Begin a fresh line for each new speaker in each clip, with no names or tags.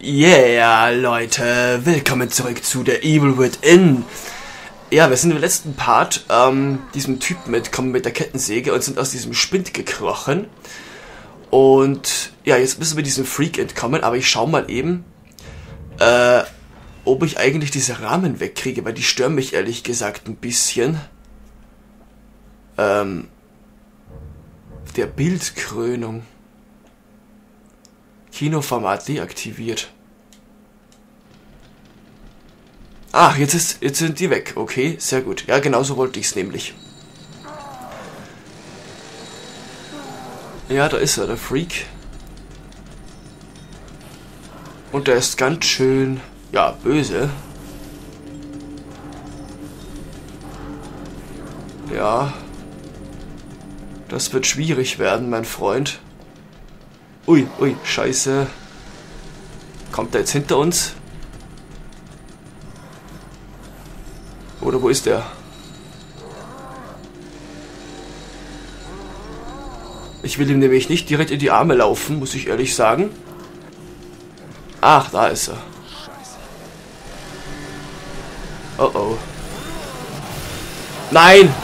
Yeah, Leute, willkommen zurück zu der Evil Within. Ja, wir sind im letzten Part ähm, diesem Typen mitkommen mit der Kettensäge und sind aus diesem Spind gekrochen. Und ja, jetzt müssen wir diesem Freak entkommen, aber ich schau mal eben, äh, ob ich eigentlich diese Rahmen wegkriege, weil die stören mich ehrlich gesagt ein bisschen. Ähm, der Bildkrönung. Kinoformat deaktiviert. Ach, jetzt, ist, jetzt sind die weg. Okay, sehr gut. Ja, genau so wollte ich es nämlich. Ja, da ist er, der Freak. Und der ist ganz schön, ja, böse. Ja. Das wird schwierig werden, mein Freund. Ui, ui, scheiße. Kommt er jetzt hinter uns? Oder wo ist der? Ich will ihm nämlich nicht direkt in die Arme laufen, muss ich ehrlich sagen. Ach, da ist er. Oh oh. Nein!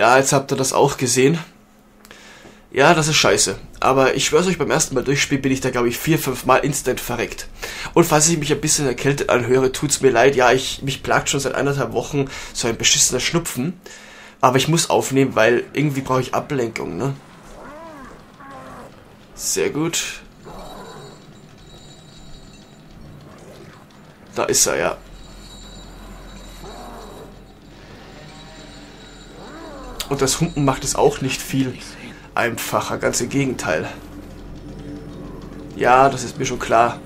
Ja, jetzt habt ihr das auch gesehen. Ja, das ist scheiße. Aber ich schwör's euch, beim ersten Mal durchspielen bin ich da, glaube ich, vier, fünf Mal instant verreckt. Und falls ich mich ein bisschen erkältet anhöre, tut's mir leid. Ja, ich, mich plagt schon seit anderthalb Wochen so ein beschissener Schnupfen. Aber ich muss aufnehmen, weil irgendwie brauche ich Ablenkung, ne? Sehr gut. Da ist er, ja. Und das Humpen macht es auch nicht viel einfacher, ganz im Gegenteil. Ja, das ist mir schon klar.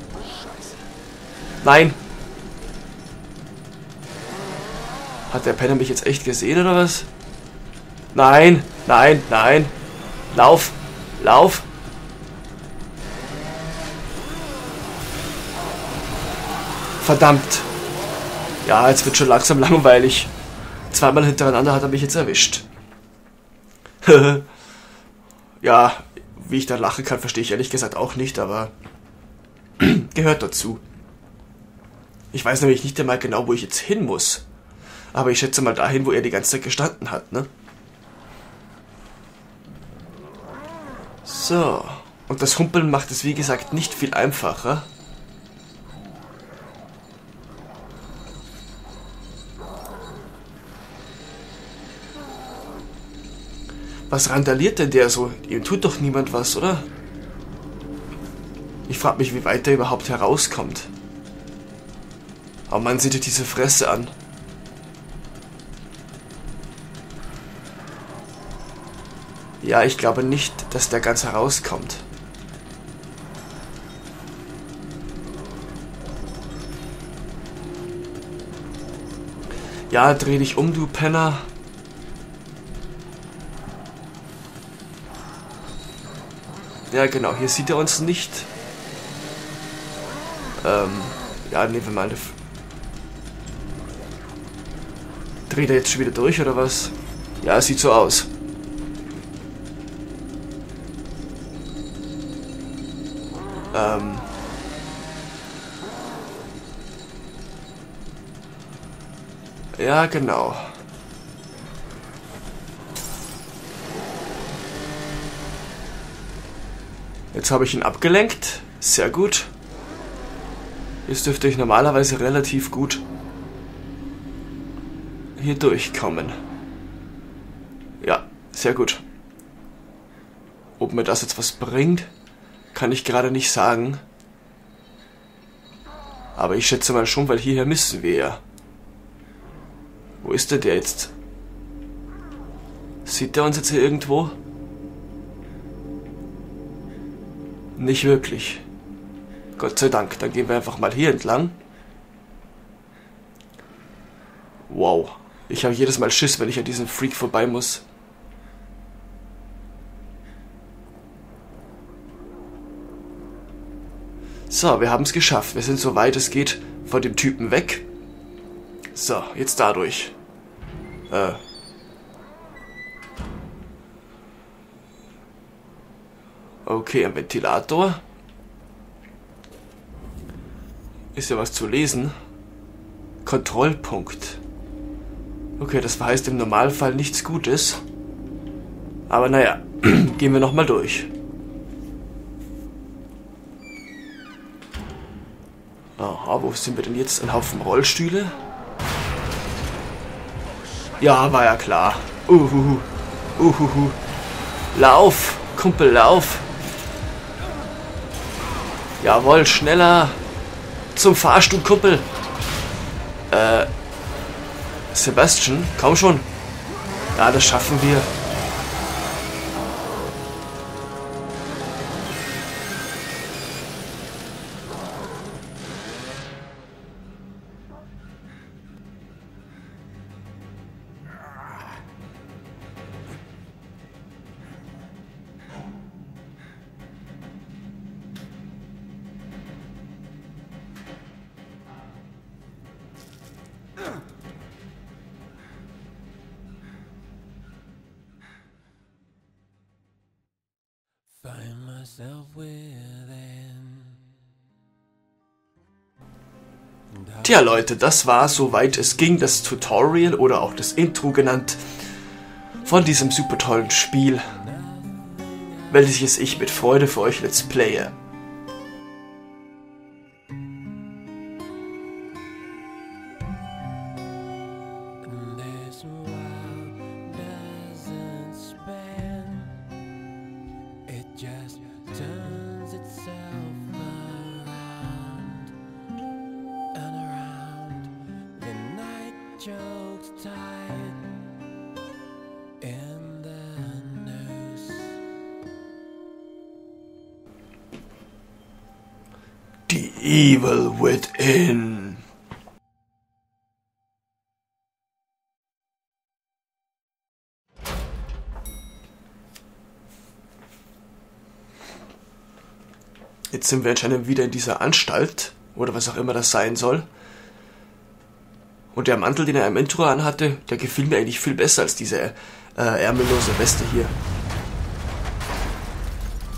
Nein! Hat der Penner mich jetzt echt gesehen oder was? Nein, nein, nein. Lauf, lauf. Verdammt. Ja, jetzt wird schon langsam langweilig. Zweimal hintereinander hat er mich jetzt erwischt. ja, wie ich da lachen kann, verstehe ich ehrlich gesagt auch nicht, aber gehört dazu. Ich weiß nämlich nicht einmal genau, wo ich jetzt hin muss. Aber ich schätze mal dahin, wo er die ganze Zeit gestanden hat, ne? So. Und das Humpeln macht es, wie gesagt, nicht viel einfacher. Was randaliert denn der so? Ihm tut doch niemand was, oder? Ich frage mich, wie weit der überhaupt herauskommt. Aber man sieht dir diese Fresse an. Ja, ich glaube nicht, dass der ganz herauskommt. Ja, dreh dich um, du Penner. Ja, genau, hier sieht er uns nicht. Ähm, ja, nehmen wir mal eine... Dreht er jetzt schon wieder durch, oder was? Ja, sieht so aus. Ähm... Ja, genau. Jetzt habe ich ihn abgelenkt. Sehr gut. Jetzt dürfte ich normalerweise relativ gut hier durchkommen. Ja, sehr gut. Ob mir das jetzt was bringt, kann ich gerade nicht sagen. Aber ich schätze mal schon, weil hierher müssen wir ja. Wo ist denn der jetzt? Sieht der uns jetzt hier irgendwo? Nicht wirklich. Gott sei Dank. Dann gehen wir einfach mal hier entlang. Wow. Ich habe jedes Mal Schiss, wenn ich an diesem Freak vorbei muss. So, wir haben es geschafft. Wir sind so weit es geht von dem Typen weg. So, jetzt dadurch. Äh. Okay, ein Ventilator. Ist ja was zu lesen. Kontrollpunkt. Okay, das heißt im Normalfall nichts Gutes. Aber naja, gehen wir nochmal durch. Aha, wo sind wir denn jetzt? Ein Haufen Rollstühle? Ja, war ja klar. Uhuhu. Uhuhu. Lauf, Kumpel, lauf. Jawohl, schneller. Zum Fahrstuhl, Kumpel. Äh. Sebastian, komm schon. Ja, das schaffen wir. Tja Leute, das war soweit es ging, das Tutorial oder auch das Intro genannt von diesem super tollen Spiel, welches ich mit Freude für euch let's playe. Jetzt sind wir anscheinend wieder in dieser Anstalt oder was auch immer das sein soll. Und der Mantel, den er im Intro anhatte, der gefiel mir eigentlich viel besser als diese äh, ärmellose Weste hier.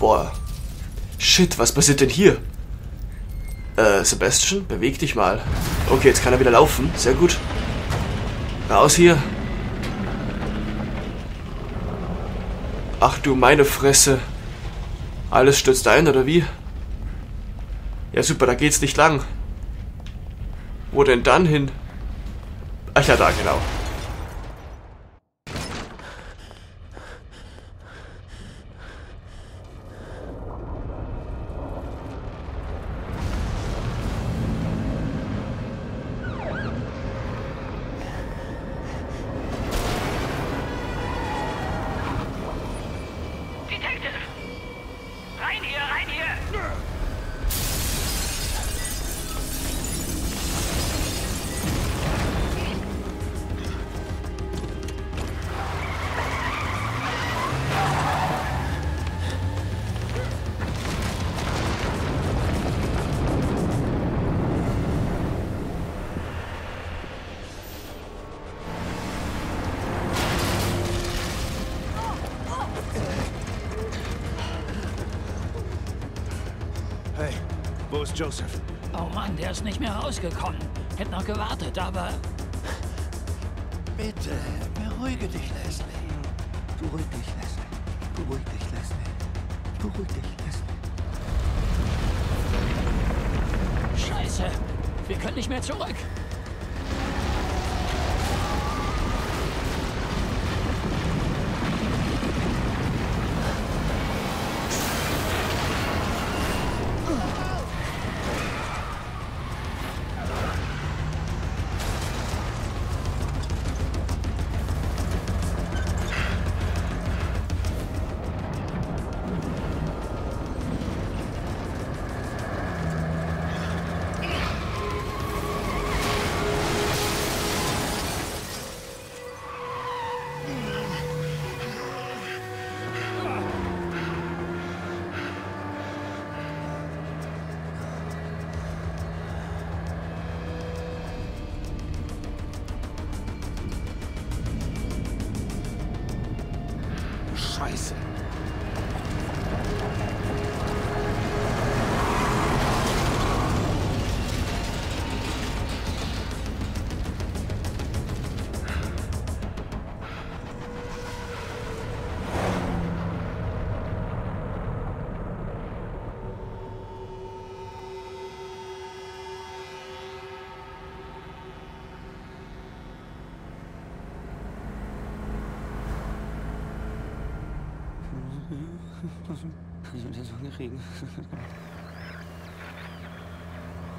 Boah. Shit, was passiert denn hier? Äh, Sebastian, beweg dich mal. Okay, jetzt kann er wieder laufen. Sehr gut. Raus hier. Ach du meine Fresse. Alles stürzt ein, oder wie? Ja, super, da geht's nicht lang. Wo denn dann hin? Ach ja, da, genau.
Ist Joseph?
Oh Mann, der ist nicht mehr rausgekommen. Hätte noch gewartet, aber
Bitte, beruhige dich, Leslie. Beruhig dich, Leslie. Beruhig dich, Leslie. Beruhig dich, Leslie.
scheiße. Wir können nicht mehr zurück.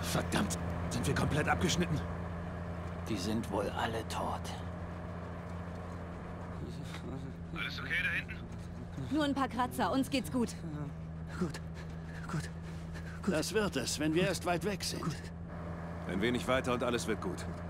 Verdammt, sind wir komplett abgeschnitten?
Die sind wohl alle tot.
Nur ein paar Kratzer, uns geht's gut.
Gut, gut.
Das wird es, wenn wir erst weit weg sind.
Ein wenig weiter und alles wird gut.
Gut,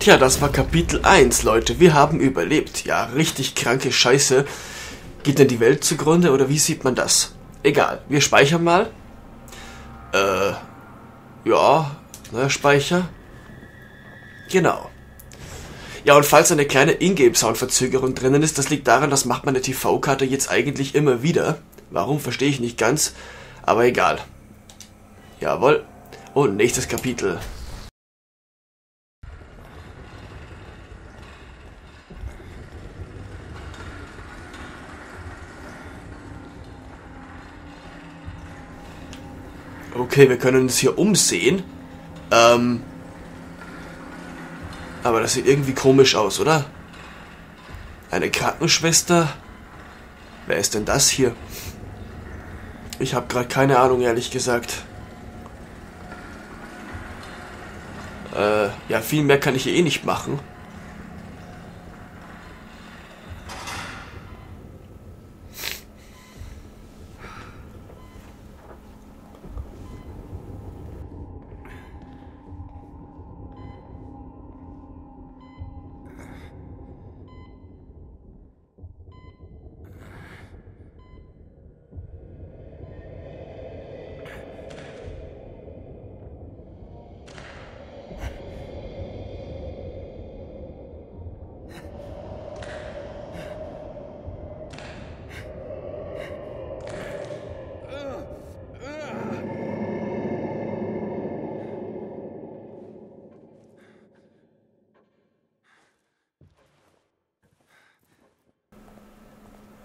Tja, das war Kapitel 1, Leute. Wir haben überlebt. Ja, richtig kranke Scheiße. Geht denn die Welt zugrunde oder wie sieht man das? Egal, wir speichern mal. Äh, ja, neuer Speicher. Genau. Ja, und falls eine kleine Ingame-Sound-Verzögerung drinnen ist, das liegt daran, das macht meine TV-Karte jetzt eigentlich immer wieder. Warum, verstehe ich nicht ganz. Aber egal. Jawohl. Und nächstes Kapitel. Okay, wir können uns hier umsehen. Ähm. Aber das sieht irgendwie komisch aus, oder? Eine Krankenschwester? Wer ist denn das hier? Ich habe gerade keine Ahnung, ehrlich gesagt. Äh, ja, viel mehr kann ich hier eh nicht machen.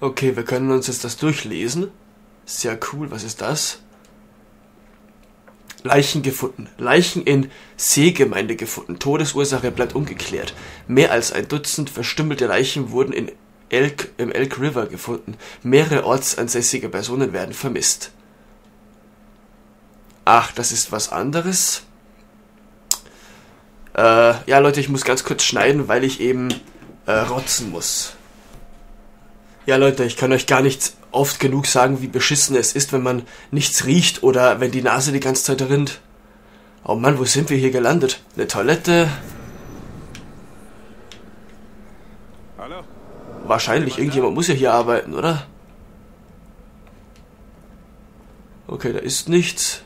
Okay, wir können uns jetzt das durchlesen. Sehr cool, was ist das? Leichen gefunden. Leichen in Seegemeinde gefunden. Todesursache bleibt ungeklärt. Mehr als ein Dutzend verstümmelte Leichen wurden in Elk, im Elk River gefunden. Mehrere ortsansässige Personen werden vermisst. Ach, das ist was anderes. Äh, ja, Leute, ich muss ganz kurz schneiden, weil ich eben äh, rotzen muss. Ja, Leute, ich kann euch gar nicht oft genug sagen, wie beschissen es ist, wenn man nichts riecht oder wenn die Nase die ganze Zeit rinnt. Oh Mann, wo sind wir hier gelandet? Eine Toilette?
Hallo?
Wahrscheinlich, irgendjemand muss ja hier arbeiten, oder? Okay, da ist nichts.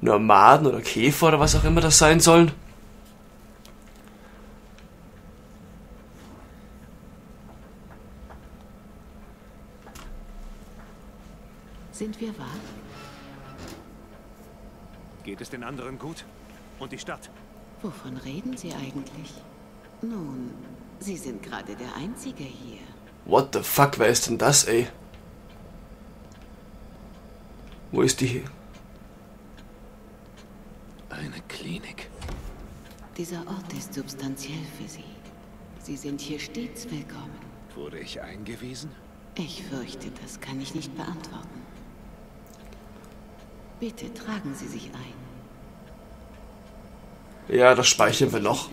Nur Maden oder Käfer oder was auch immer das sein sollen.
Sind wir wach?
Geht es den anderen gut? Und die Stadt?
Wovon reden Sie eigentlich? Nun, Sie sind gerade der Einzige hier.
What the fuck, wer ist denn das, ey? Wo ist die?
Eine Klinik.
Dieser Ort ist substanziell für Sie. Sie sind hier stets willkommen.
Wurde ich eingewiesen?
Ich fürchte, das kann ich nicht beantworten. Bitte tragen Sie sich ein.
Ja, das speichern wir noch.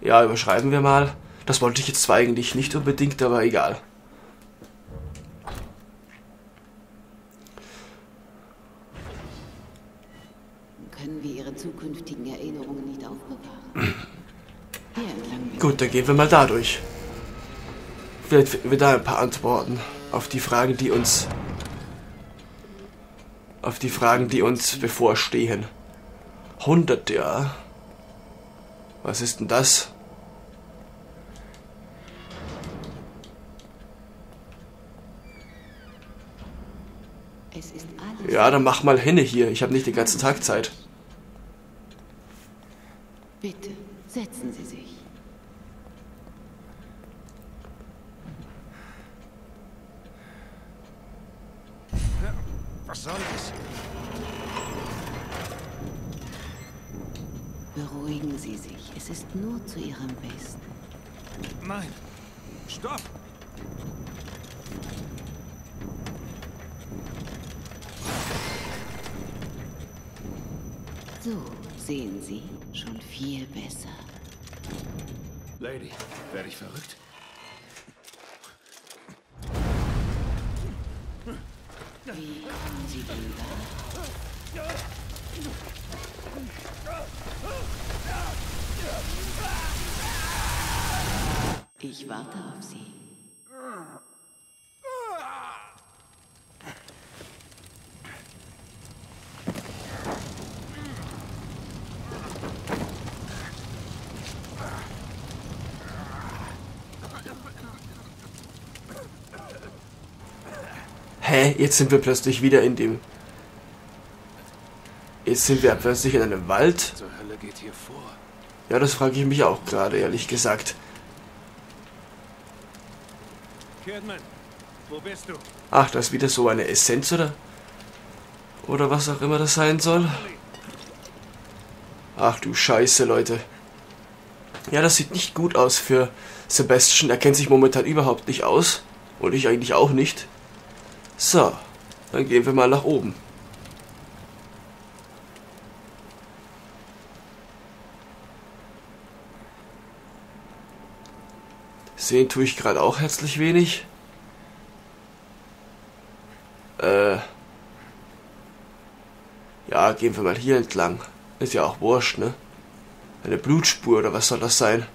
Ja, überschreiben wir mal. Das wollte ich jetzt zwar eigentlich nicht unbedingt, aber egal.
Können wir Ihre zukünftigen Erinnerungen nicht aufbewahren?
Gut, dann gehen wir mal da durch. Vielleicht finden wir da ein paar Antworten auf die Fragen, die uns auf die Fragen, die uns bevorstehen. 100, ja. Was ist denn das?
Es ist alles.
Ja, dann mach mal hinne hier. Ich habe nicht den ganzen Tag Zeit.
Bitte, setzen Sie sich.
Was soll das?
Beruhigen Sie sich. Es ist nur zu Ihrem Besten.
Nein. Stopp!
So, sehen Sie, schon viel besser.
Lady, werde ich verrückt?
Sie da? Ich warte auf Sie.
Hä? Jetzt sind wir plötzlich wieder in dem. Jetzt sind wir plötzlich in einem Wald. Ja, das frage ich mich auch gerade, ehrlich gesagt.
Kidman, wo bist du?
Ach, das ist wieder so eine Essenz, oder? Oder was auch immer das sein soll. Ach du Scheiße, Leute. Ja, das sieht nicht gut aus für Sebastian. Er kennt sich momentan überhaupt nicht aus. Und ich eigentlich auch nicht. So, dann gehen wir mal nach oben. Sehen tue ich gerade auch herzlich wenig. Äh. Ja, gehen wir mal hier entlang. Ist ja auch wurscht, ne? Eine Blutspur oder was soll das sein?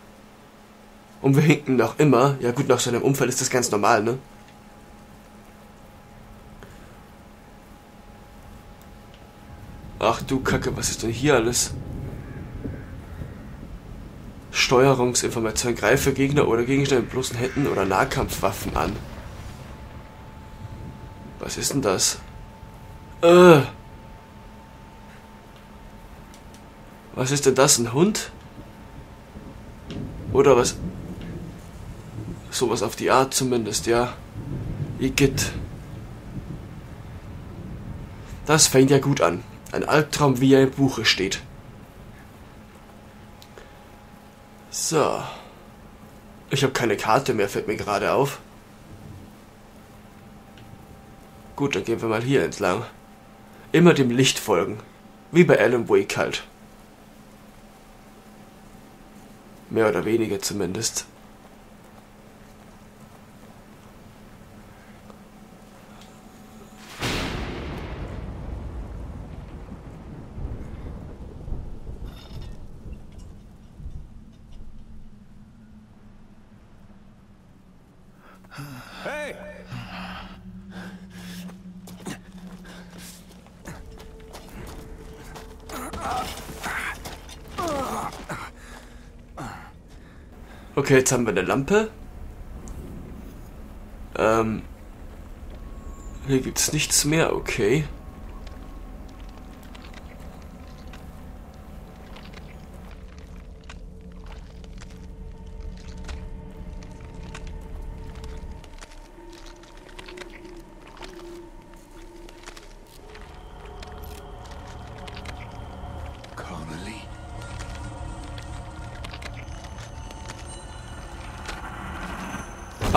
Und wir hinken noch immer. Ja gut, nach so einem Unfall ist das ganz normal, ne? Ach du Kacke, was ist denn hier alles? Steuerungsinformation. Greife Gegner oder Gegenstände mit bloßen Händen oder Nahkampfwaffen an. Was ist denn das? Äh. Was ist denn das? Ein Hund? Oder was? Sowas auf die Art zumindest, ja. Igitt. Das fängt ja gut an. Ein Albtraum, wie er im Buche steht. So. Ich habe keine Karte mehr, fällt mir gerade auf. Gut, dann gehen wir mal hier entlang. Immer dem Licht folgen. Wie bei Alan Wake halt. Mehr oder weniger zumindest. Okay, jetzt haben wir eine Lampe. Ähm. Hier gibt's nichts mehr, okay.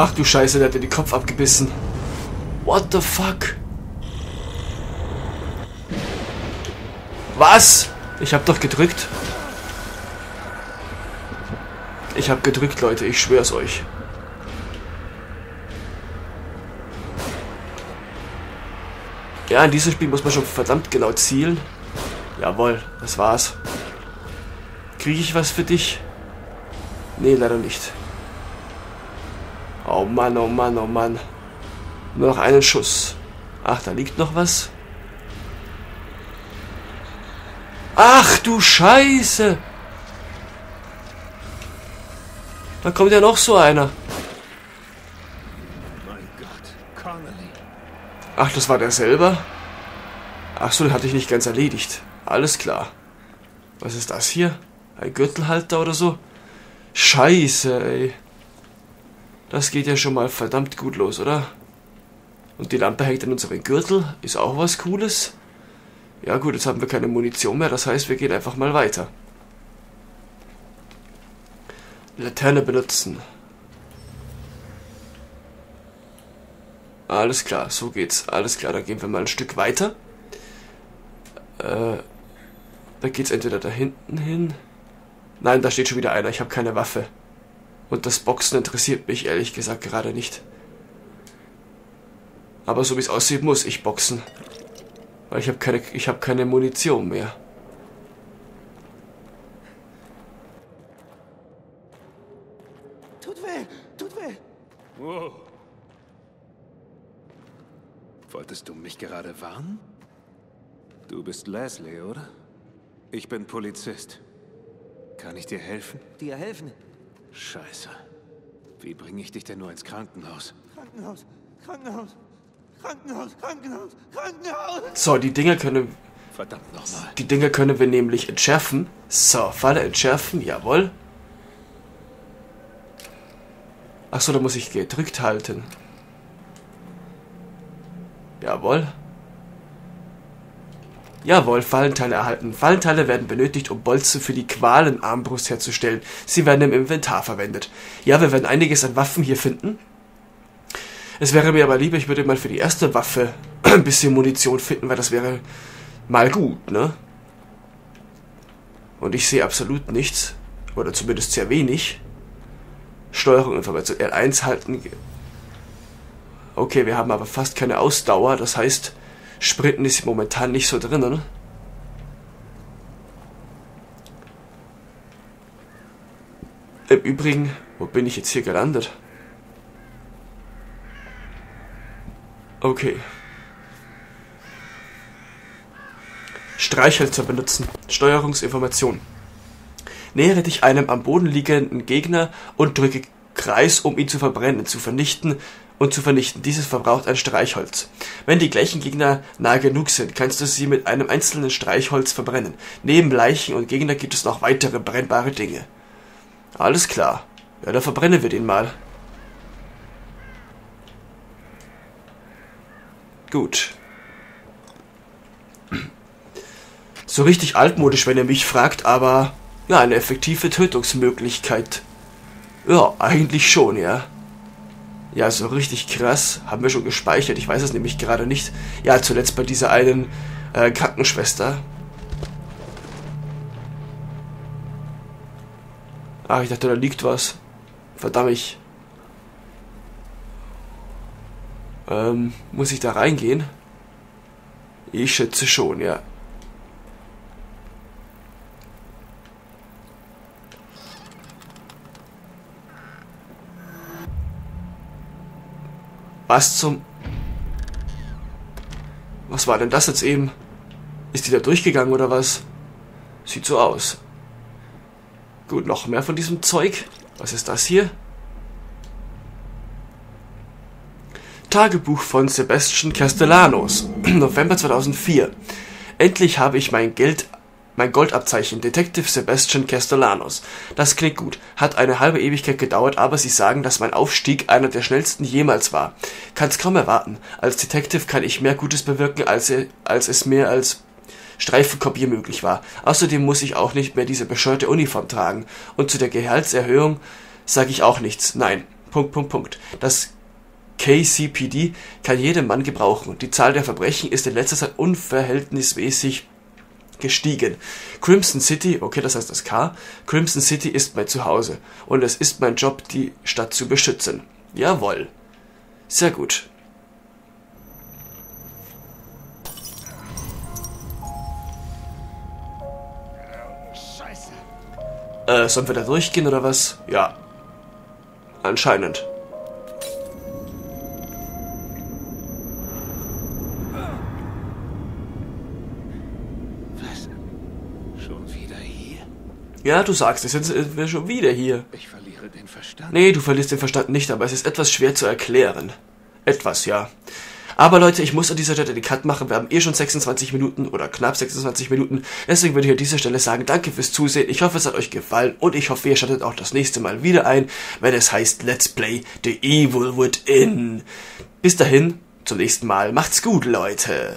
Ach du Scheiße, der hat dir den Kopf abgebissen. What the fuck? Was? Ich hab doch gedrückt. Ich hab gedrückt, Leute, ich schwör's euch. Ja, in diesem Spiel muss man schon verdammt genau zielen. Jawohl, das war's. Kriege ich was für dich? Nee, leider nicht. Oh Mann, oh Mann, oh Mann. Nur noch einen Schuss. Ach, da liegt noch was. Ach du Scheiße! Da kommt ja noch so einer. Ach, das war der selber? Ach so, den hatte ich nicht ganz erledigt. Alles klar. Was ist das hier? Ein Gürtelhalter oder so? Scheiße, ey. Das geht ja schon mal verdammt gut los, oder? Und die Lampe hängt an unserem Gürtel. Ist auch was Cooles. Ja gut, jetzt haben wir keine Munition mehr. Das heißt, wir gehen einfach mal weiter. Laterne benutzen. Alles klar, so geht's. Alles klar, dann gehen wir mal ein Stück weiter. Äh, da geht's entweder da hinten hin. Nein, da steht schon wieder einer. Ich habe keine Waffe. Und das Boxen interessiert mich ehrlich gesagt gerade nicht. Aber so wie es aussieht, muss ich boxen. Weil ich habe keine, ich habe keine Munition mehr.
Tut weh, tut weh.
Wow. Wolltest du mich gerade warnen? Du bist Leslie, oder? Ich bin Polizist. Kann ich dir helfen?
Dir helfen.
Scheiße. Wie bringe ich dich denn nur ins Krankenhaus?
Krankenhaus, Krankenhaus, Krankenhaus, Krankenhaus, Krankenhaus.
So, die Dinger können,
Verdammt nochmal.
die Dinger können wir nämlich entschärfen. So, Falle entschärfen, jawohl. Ach so, da muss ich gedrückt halten. Jawohl. Jawohl, Fallenteile erhalten. Fallenteile werden benötigt, um Bolzen für die Qualenarmbrust herzustellen. Sie werden im Inventar verwendet. Ja, wir werden einiges an Waffen hier finden. Es wäre mir aber lieber, ich würde mal für die erste Waffe ein bisschen Munition finden, weil das wäre mal gut, ne? Und ich sehe absolut nichts. Oder zumindest sehr wenig. Steuerung, Information. L1 halten. Okay, wir haben aber fast keine Ausdauer. Das heißt, Sprinten ist momentan nicht so drinnen. Im Übrigen, wo bin ich jetzt hier gelandet? Okay. Streichhölzer benutzen. Steuerungsinformation. Nähere dich einem am Boden liegenden Gegner und drücke Kreis, um ihn zu verbrennen, zu vernichten und zu vernichten. Dieses verbraucht ein Streichholz. Wenn die gleichen Gegner nah genug sind, kannst du sie mit einem einzelnen Streichholz verbrennen. Neben Leichen und Gegner gibt es noch weitere brennbare Dinge. Alles klar. Ja, dann verbrennen wir den mal. Gut. So richtig altmodisch, wenn ihr mich fragt, aber ja, eine effektive Tötungsmöglichkeit. Ja, eigentlich schon, ja. Ja, so richtig krass. Haben wir schon gespeichert. Ich weiß es nämlich gerade nicht. Ja, zuletzt bei dieser einen äh, Krankenschwester. Ah, ich dachte, da liegt was. Verdammt. Ähm, muss ich da reingehen? Ich schätze schon, ja. Was zum... Was war denn das jetzt eben? Ist die da durchgegangen oder was? Sieht so aus. Gut, noch mehr von diesem Zeug. Was ist das hier? Tagebuch von Sebastian Castellanos, November 2004. Endlich habe ich mein Geld, mein Goldabzeichen, Detective Sebastian Castellanos. Das klingt gut. Hat eine halbe Ewigkeit gedauert, aber sie sagen, dass mein Aufstieg einer der schnellsten jemals war. Kann's kaum erwarten. Als Detective kann ich mehr Gutes bewirken, als, als es mir als Streifenkopier möglich war. Außerdem muss ich auch nicht mehr diese bescheuerte Uniform tragen. Und zu der Gehaltserhöhung sage ich auch nichts. Nein. Punkt, Punkt, Punkt. Das KCPD kann jeden Mann gebrauchen. Die Zahl der Verbrechen ist in letzter Zeit unverhältnismäßig gestiegen. Crimson City, okay, das heißt das K, Crimson City ist mein Zuhause und es ist mein Job, die Stadt zu beschützen. Jawohl. Sehr gut. Äh, sollen wir da durchgehen oder was? Ja. Anscheinend. Ja, du sagst es, jetzt sind wir schon wieder hier.
Ich verliere den Verstand.
Nee, du verlierst den Verstand nicht, aber es ist etwas schwer zu erklären. Etwas, ja. Aber Leute, ich muss an dieser Stelle den Cut machen. Wir haben eh schon 26 Minuten oder knapp 26 Minuten. Deswegen würde ich an dieser Stelle sagen, danke fürs Zusehen. Ich hoffe, es hat euch gefallen und ich hoffe, ihr schaltet auch das nächste Mal wieder ein, wenn es heißt Let's Play The Evil Within. Bis dahin, zum nächsten Mal. Macht's gut, Leute.